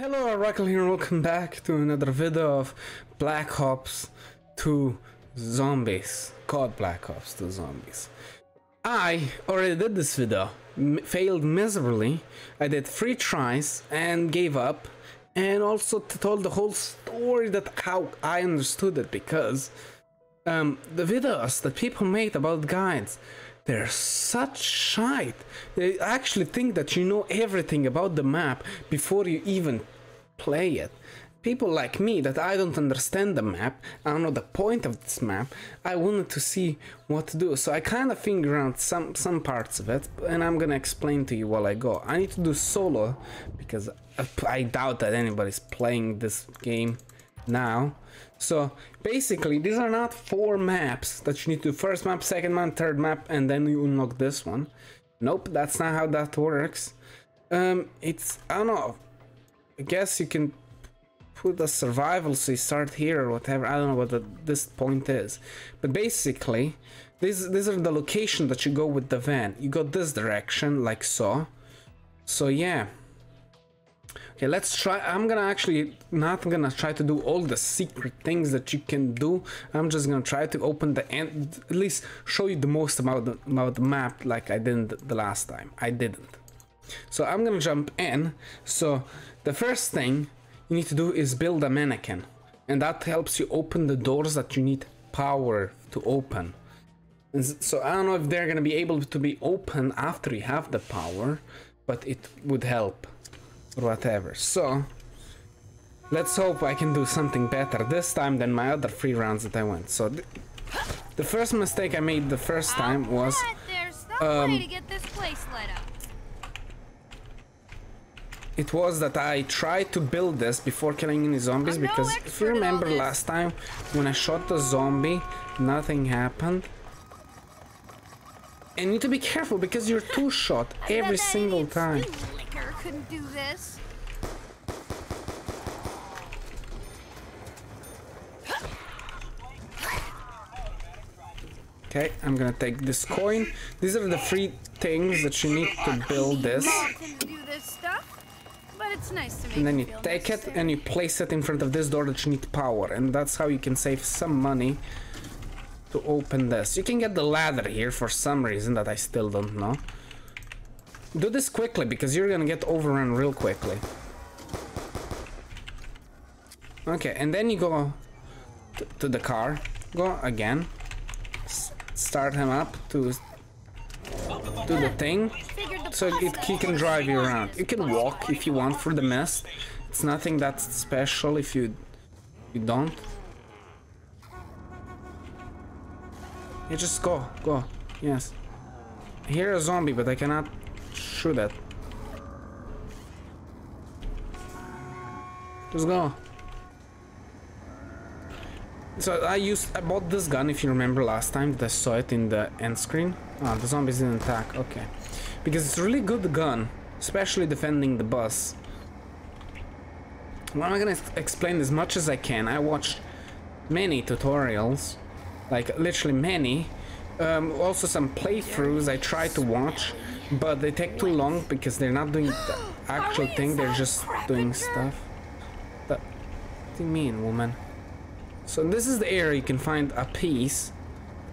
Hello, Rockill here, welcome back to another video of Black Ops 2 Zombies. Called Black Ops 2 Zombies. I already did this video, m failed miserably. I did three tries and gave up, and also told the whole story that how I understood it because um, the videos that people made about guides they're such shite. They actually think that you know everything about the map before you even play it. People like me that I don't understand the map, I don't know the point of this map, I wanted to see what to do. So I kind of figured out some, some parts of it and I'm gonna explain to you while I go. I need to do solo because I doubt that anybody's playing this game now. So basically these are not four maps that you need to first map, second map, third map and then you unlock this one. Nope, that's not how that works. Um, it's, I don't know, I guess you can put a survival so you start here or whatever, I don't know what the, this point is. But basically, these, these are the location that you go with the van. You go this direction like so. So yeah, Okay, let's try. I'm gonna actually not gonna try to do all the secret things that you can do. I'm just gonna try to open the end, at least show you the most about the, about the map like I didn't the last time. I didn't. So I'm gonna jump in. So the first thing you need to do is build a mannequin. And that helps you open the doors that you need power to open. And so I don't know if they're gonna be able to be open after you have the power, but it would help or whatever. So let's hope I can do something better this time than my other three rounds that I went. So th the first mistake I made the first time was um, it was that I tried to build this before killing any zombies because no if you remember last time when I shot the zombie nothing happened. And you need to be careful because you're two shot every single time couldn't do this. Okay, I'm gonna take this coin. These are the three things that you need to build this. and then you take it and you place it in front of this door that you need power. And that's how you can save some money to open this. You can get the ladder here for some reason that I still don't know. Do this quickly because you're gonna get overrun real quickly. Okay, and then you go to the car. Go again. S start him up to do the thing. So it, he can drive you around. You can walk if you want for the mist. It's nothing that's special if you you don't. You just go, go. Yes. Here a zombie, but I cannot shoot that. Just go. So I used, I bought this gun if you remember last time that I saw it in the end screen. Ah, oh, the zombies didn't attack, okay. Because it's really good gun, especially defending the bus. Well, I'm gonna explain as much as I can. I watched many tutorials, like literally many. Um, also some playthroughs I tried to watch but they take too long because they're not doing the actual thing, they're just doing stuff. But, what do you mean, woman? So this is the area you can find a piece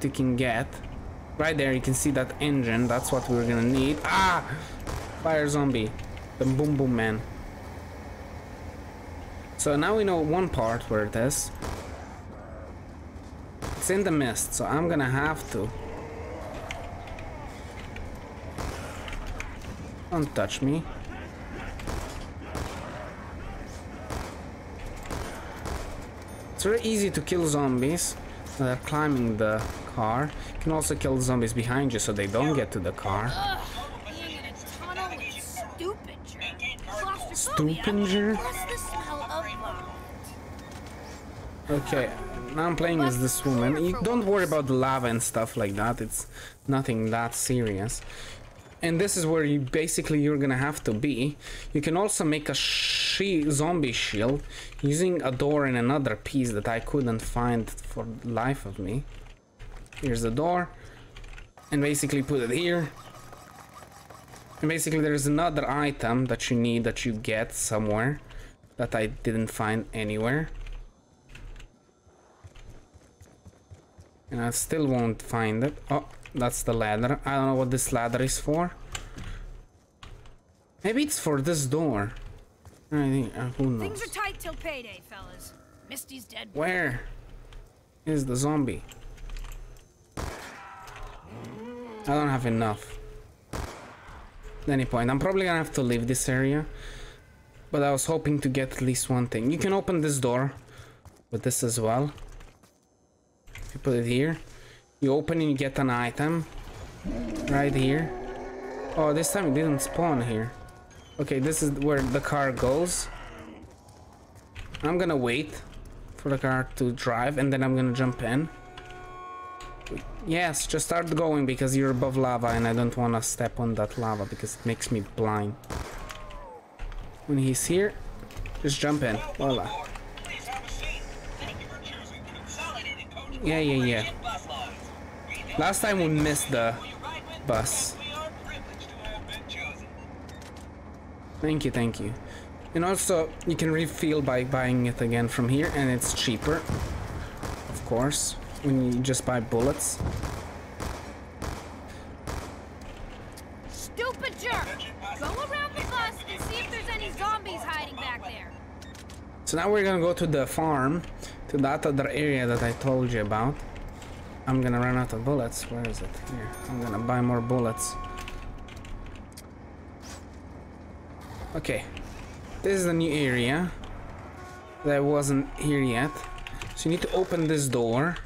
that you can get. Right there you can see that engine, that's what we're gonna need. Ah! Fire zombie. The boom boom man. So now we know one part where it is. It's in the mist, so I'm gonna have to Don't touch me. It's very easy to kill zombies that are climbing the car. You can also kill zombies behind you so they don't get to the car. Stupinger? Okay, now I'm playing as this woman. You don't worry about the lava and stuff like that. It's nothing that serious and this is where you basically you're gonna have to be. You can also make a she zombie shield using a door and another piece that I couldn't find for life of me. Here's the door. And basically put it here. And basically there's another item that you need that you get somewhere that I didn't find anywhere. And I still won't find it. Oh, that's the ladder. I don't know what this ladder is for. Maybe it's for this door. I think, uh, who knows? Things are tight till payday, fellas. Misty's dead. Where is the zombie? I don't have enough. At any point, I'm probably gonna have to leave this area. But I was hoping to get at least one thing. You can open this door with this as well. You put it here. You open and you get an item. Right here. Oh, this time it didn't spawn here. Okay, this is where the car goes. I'm gonna wait for the car to drive and then I'm gonna jump in. Yes, just start going because you're above lava and I don't wanna step on that lava because it makes me blind. When he's here, just jump in. Voila. Yeah, yeah, yeah. Last time we missed the bus. Thank you, thank you. And also, you can refill by buying it again from here, and it's cheaper. Of course, when you just buy bullets. Stupid jerk! Go around the bus and see if there's any zombies hiding back there. So now we're gonna go to the farm, to that other area that I told you about. I'm gonna run out of bullets. Where is it? Here. I'm gonna buy more bullets. Okay. This is the new area. That wasn't here yet. So you need to open this door.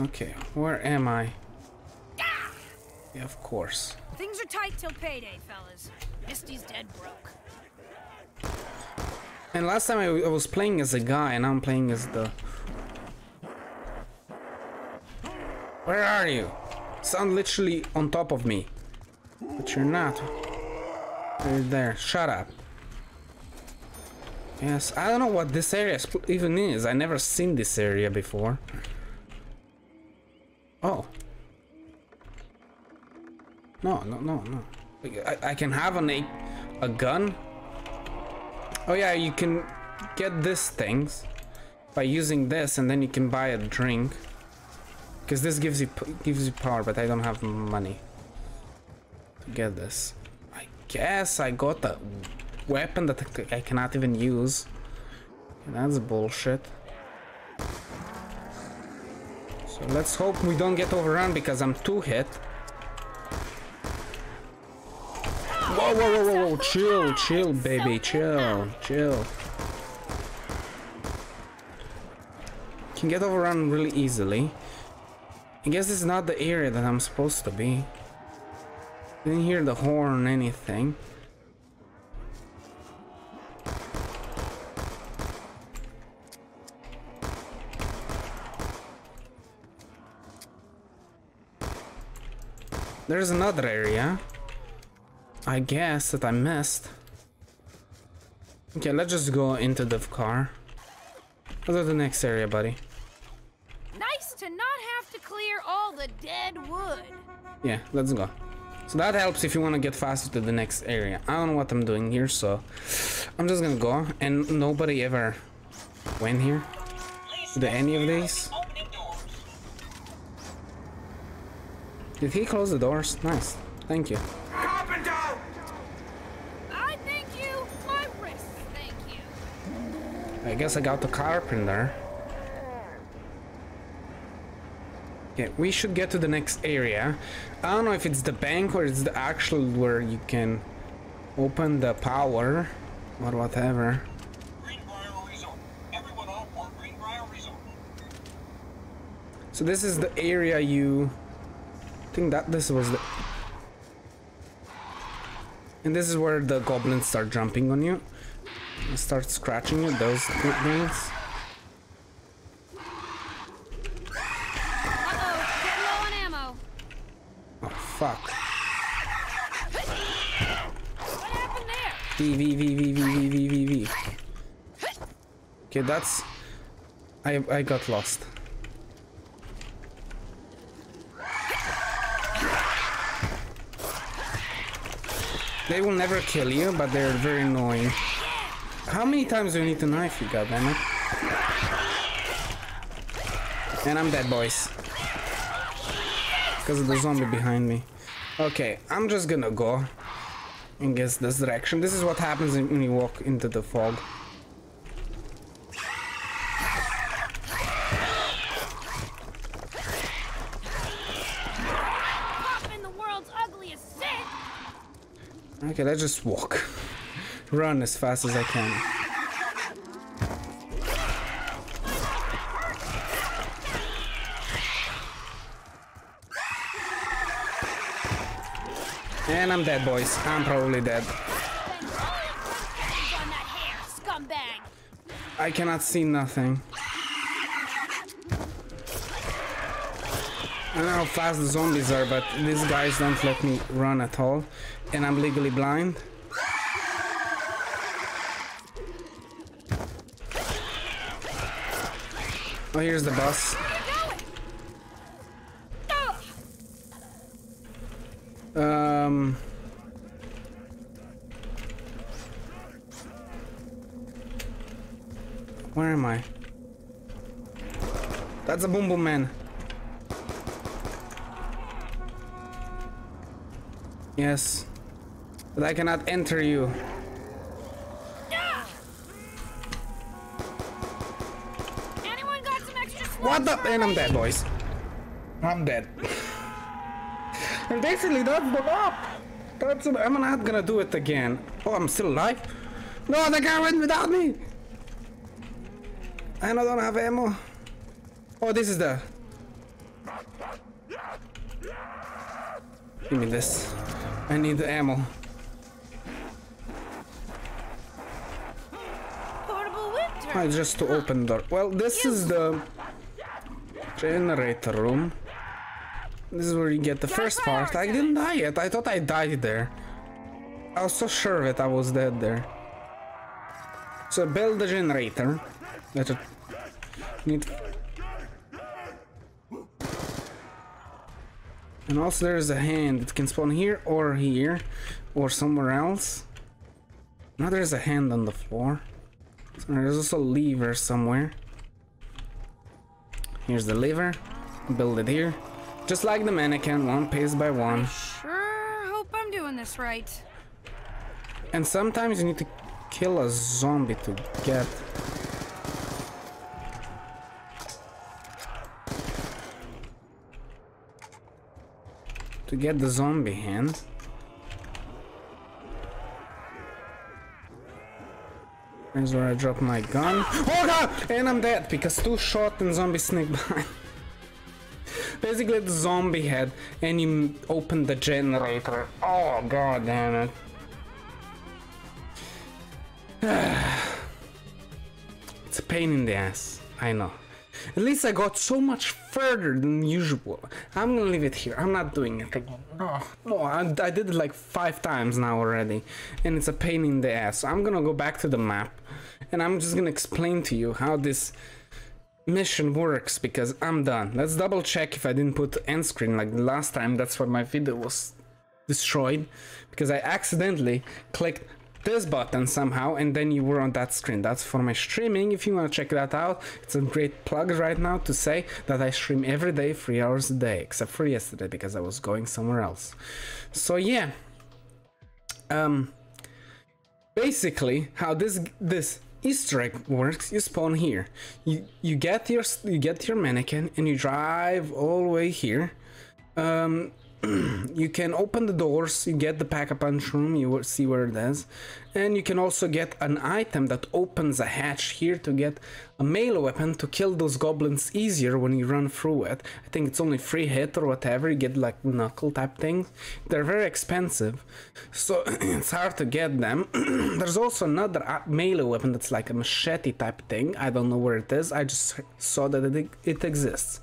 Okay, where am I? Yeah, of course. Things are tight till payday, fellas. Misty's dead broke. And last time I, I was playing as a guy, and I'm playing as the. Where are you? Sound literally on top of me. But you're not. You're there. Shut up. Yes, I don't know what this area even is. I never seen this area before. Oh. No, no, no, no. I, I can have an a, a gun. Oh yeah, you can get these things by using this, and then you can buy a drink. Because this gives you gives you power, but I don't have money to get this. I guess I got a weapon that I cannot even use. That's bullshit. So let's hope we don't get overrun because I'm two hit. Whoa, chill, chill, baby, chill, chill. Can get overrun really easily. I guess it's not the area that I'm supposed to be. Didn't hear the horn or anything. There's another area. I guess that I missed. Okay, let's just go into the car. Go to the next area, buddy. Nice to not have to clear all the dead wood. Yeah, let's go. So that helps if you want to get faster to the next area. I don't know what I'm doing here, so I'm just gonna go. And nobody ever went here. To any of these? Did he close the doors? Nice. Thank you. Carpenter! I thank you. My wrists, thank you. I guess I got the carpenter. Okay, we should get to the next area. I don't know if it's the bank or it's the actual where you can open the power or whatever. Greenbrier Resort. Everyone on board Greenbrier Resort. So this is the area you I think that this was the and this is where the goblins start jumping on you. Start scratching you, those good ammo. Oh fuck. What happened there? V V V V V V V V V. Okay, that's. I I got lost. They will never kill you, but they're very annoying. How many times do you need to knife you, goddammit? And I'm dead, boys. Because of the zombie behind me. Okay, I'm just gonna go and guess this direction. This is what happens when you walk into the fog. Popping the world's ugliest sick. Okay, let's just walk. Run as fast as I can. And I'm dead, boys. I'm probably dead. I cannot see nothing. I don't know how fast the zombies are, but these guys don't let me run at all. And I'm legally blind. Oh, here's the bus. Um. Where am I? That's a boom boom man. Yes. But I cannot enter you. Extra slugs What the? for And I'm dead, boys. I'm dead. and basically, that's the map. That's it. I'm not gonna do it again. Oh, I'm still alive. No, they can't win without me. And I don't have ammo. Oh, this is the. Give me this. I need the ammo. Oh, just to open door. Well, this is the generator room. This is where you get the first part. I didn't die yet. I thought I died there. I was so sure that I was dead there. So build the generator. That it need. And also there's a hand. It can spawn here or here or somewhere else. Now there's a hand on the floor. So there's also a lever somewhere. Here's the lever. Build it here. Just like the mannequin, one piece by one. Sure hope I'm doing this right. And sometimes you need to kill a zombie to get. To get the zombie hand. Here's where I drop my gun. Oh god! And I'm dead because two shot and zombie sneak behind. Basically the zombie head and you open the generator. Oh god damn it. It's a pain in the ass, I know. At least I got so much further than usual. I'm gonna leave it here. I'm not doing it again. No, no, I, I did it like five times now already, and it's a pain in the ass. So I'm gonna go back to the map, and I'm just gonna explain to you how this mission works because I'm done. Let's double check if I didn't put end screen like the last time. That's why my video was destroyed because I accidentally clicked this button somehow and then you were on that screen. That's for my streaming. If you want to check that out, it's a great plug right now to say that I stream every day, three hours a day, except for yesterday because I was going somewhere else. So yeah, um, basically how this this Easter egg works, you spawn here. You you get your you get your mannequin and you drive all the way here. Um, you can open the doors, you get the pack-a-punch room, you will see where it is, and you can also get an item that opens a hatch here to get a melee weapon to kill those goblins easier when you run through it. I think it's only free hit or whatever, you get like knuckle type things. They're very expensive, so it's hard to get them. There's also another uh, melee weapon that's like a machete type thing. I don't know where it is, I just saw that it, it exists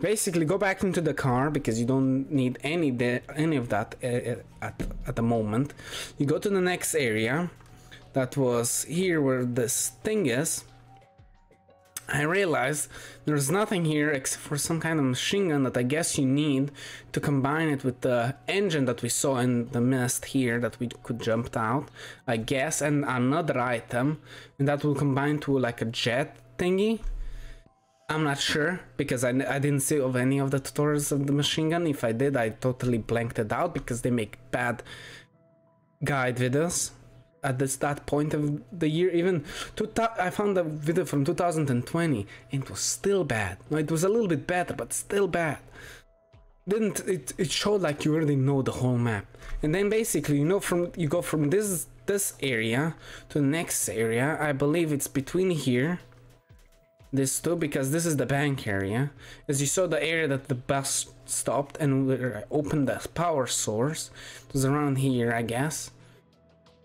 basically go back into the car because you don't need any any of that uh, at, at the moment. You go to the next area. That was here where this thing is. I realized there's nothing here except for some kind of machine gun that I guess you need to combine it with the engine that we saw in the mist here that we could jump out, I guess, and another item, and that will combine to like a jet thingy. I'm not sure because I, I didn't see of any of the tutorials of the machine gun. If I did, I totally blanked it out because they make bad guide videos at this that point of the year. Even to i found a video from 2020 and it was still bad. No, it was a little bit better but still bad. Didn't it it showed like you already know the whole map. And then basically you know from you go from this this area to the next area. I believe it's between here this too because this is the bank area. As you saw the area that the bus stopped and we opened the power source it was around here i guess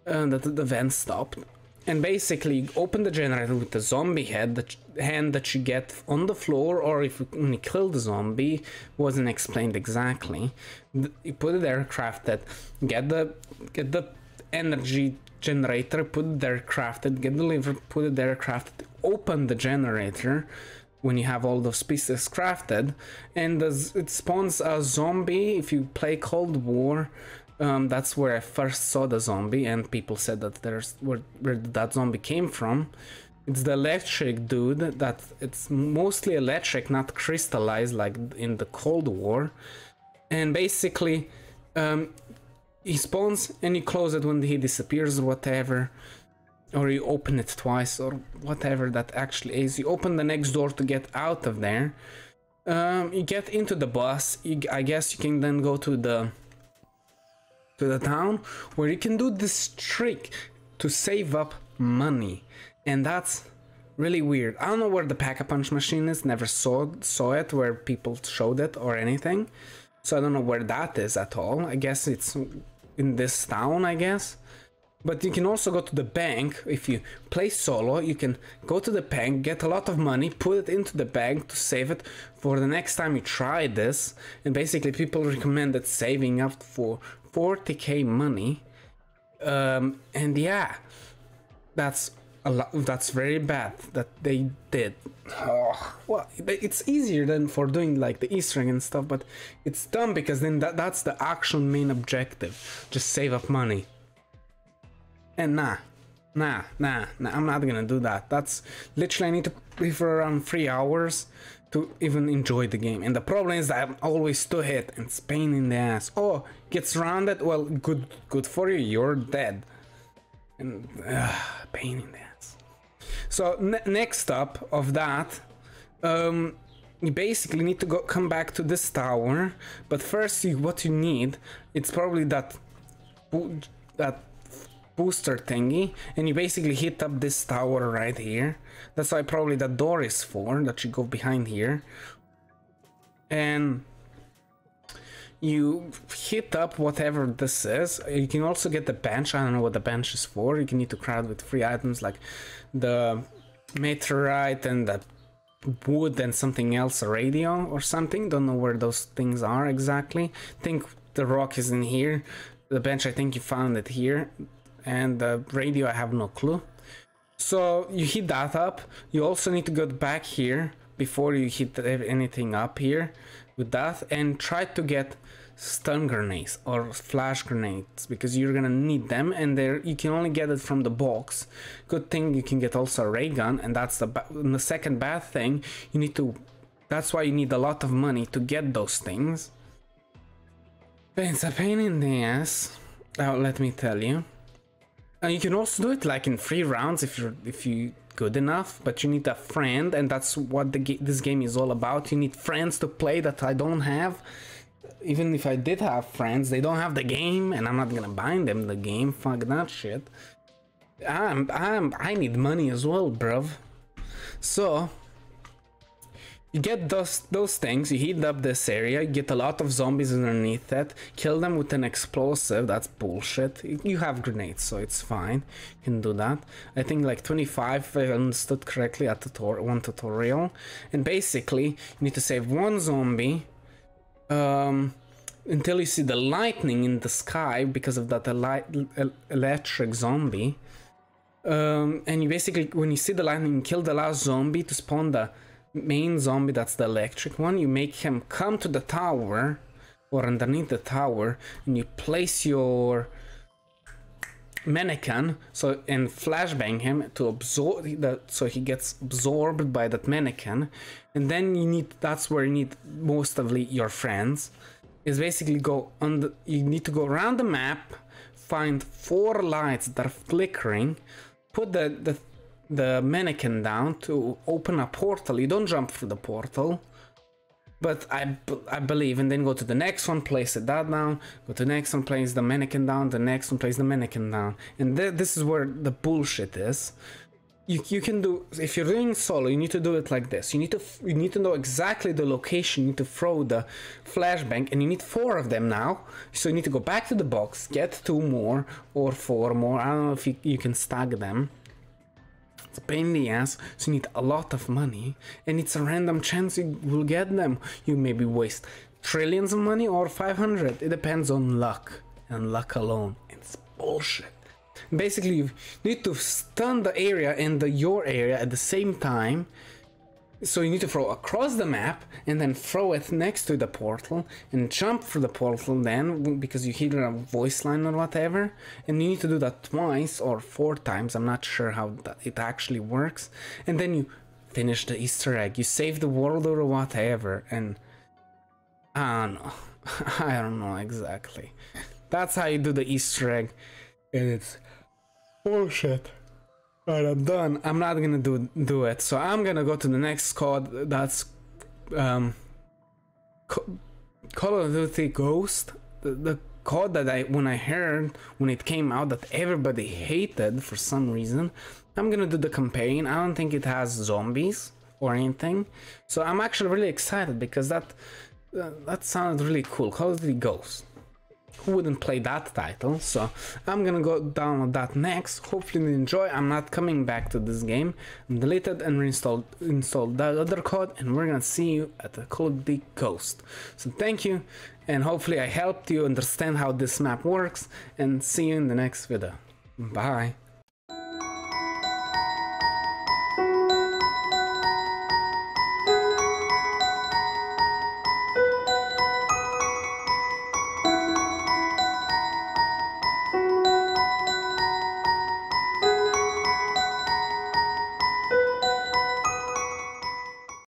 uh, that the vent stopped. And basically open the generator with the zombie head the hand that you get on the floor or if you kill the zombie wasn't explained exactly. You put the aircraft that get the get the energy generator put there crafted get the liver put there crafted open the generator when you have all those pieces crafted and it spawns a zombie if you play cold war um, that's where I first saw the zombie, and people said that there's where, where that zombie came from. It's the electric dude that it's mostly electric, not crystallized like in the Cold War. And basically, um, he spawns and you close it when he disappears or whatever. Or you open it twice or whatever that actually is. You open the next door to get out of there. Um, you get into the bus. You, I guess you can then go to the to the town where you can do this trick to save up money. And that's really weird. I don't know where the pack-a-punch machine is, never saw saw it where people showed it or anything. So I don't know where that is at all. I guess it's in this town, I guess. But you can also go to the bank. If you play solo, you can go to the bank, get a lot of money, put it into the bank to save it for the next time you try this. And basically, people recommend that saving up for 40k money. Um, and yeah, that's a lot. That's very bad that they did. Oh, well, it's easier than for doing like the Easter egg and stuff, but it's dumb because then that, that's the actual main objective. Just save up money. And nah, nah, nah, nah, I'm not gonna do that. That's literally I need to play for around three hours to even enjoy the game. And the problem is that I'm always too hit and it's pain in the ass. Oh, gets rounded. Well, good, good for you. You're dead. And uh, pain in the ass. So ne next up of that, um, you basically need to go come back to this tower. But first, you, what you need, it's probably that that booster thingy and you basically hit up this tower right here that's why probably the door is for that you go behind here and you hit up whatever this is. You can also get the bench. I don't know what the bench is for. You can need to crowd with free items like the meteorite and the wood and something else a radio or something. Don't know where those things are exactly. Think the rock is in here. The bench i think you found it here. And the radio I have no clue. So you hit that up. You also need to go back here before you hit anything up here with that and try to get stun grenades or flash grenades because you're gonna need them and there you can only get it from the box. Good thing you can get also a ray gun and that's the, the second bad thing you need to that's why you need a lot of money to get those things. It's a pain in the ass. Oh, let me tell you uh, you can also do it like in three rounds if you're if you good enough, but you need a friend, and that's what the this game is all about. You need friends to play that I don't have. Even if I did have friends, they don't have the game, and I'm not gonna buy them the game. Fuck that shit. I'm I'm I need money as well, bruv. So you get those those things, you heat up this area, you get a lot of zombies underneath it, kill them with an explosive, that's bullshit. You have grenades, so it's fine. You can do that. I think like 25 if I understood correctly at tutor one tutorial. And basically, you need to save one zombie um, until you see the lightning in the sky because of that electric zombie. Um, and you basically, when you see the lightning, kill the last zombie to spawn the main zombie. That's the electric one. You make him come to the tower or underneath the tower, and you place your mannequin so and flashbang him to absorb that so he gets absorbed by that mannequin and then you need that's where you need most of your friends is basically go on the you need to go around the map find four lights that are flickering put the the, the mannequin down to open a portal. You don't jump through the portal but I, I believe and then go to the next one place it that down go to the next one place the mannequin down the next one place the mannequin down. And th- this is where the bullshit is. You, you can do if you're doing solo you need to do it like this. You need to you need to know exactly the location you need to throw the flashbang and you need four of them now. So you need to go back to the box get two more or four more. I don't know if you, you can stack them it's a pain in the ass, so you need a lot of money, and it's a random chance you will get them. You maybe waste trillions of money or 500. It depends on luck, and luck alone. It's bullshit. Basically, you need to stun the area and the your area at the same time. So you need to throw across the map and then throw it next to the portal and jump through the portal then because you hear a voice line or whatever. And you need to do that twice or four times. I'm not sure how it actually works. And then you finish the Easter egg. You save the world or whatever. And I don't know. I don't know exactly. That's how you do the Easter egg. And it's bullshit. Alright, I'm done. I'm not gonna do do it. So I'm gonna go to the next code. That's um, Co- Call of Duty Ghost. The, the code that I when I heard when it came out that everybody hated for some reason. I'm gonna do the campaign. I don't think it has zombies or anything. So I'm actually really excited because that uh, that sounded really cool. Call of Duty Ghost who wouldn't play that title? So i'm gonna go download that next. Hopefully you enjoy. I'm not coming back to this game. I'm deleted and reinstalled installed that other code and we're gonna see you at the call of ghost. So thank you and hopefully i helped you understand how this map works and see you in the next video. Bye